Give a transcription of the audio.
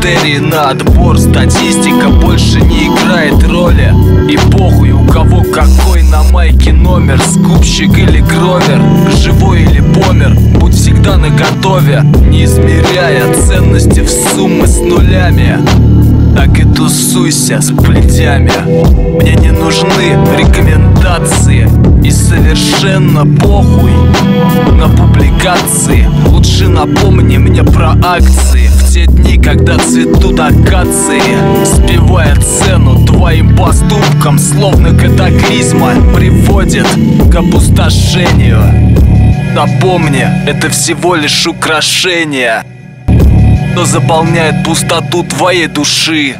Критерии на отбор Статистика больше не играет роли. И похуй у кого какой на майке номер Скупщик или гровер Живой или помер Будь всегда на готове Не измеряя ценности в суммы с нулями. Так и тусуйся с плетями. Мне не нужны рекомендации И совершенно похуй на публикации. Лучше напомни мне про акции. В те дни, когда цветут акации Сбивая цену твоим поступкам Словно катаклизма приводит к опустошению. Напомни, это всего лишь украшение что заполняет пустоту твоей души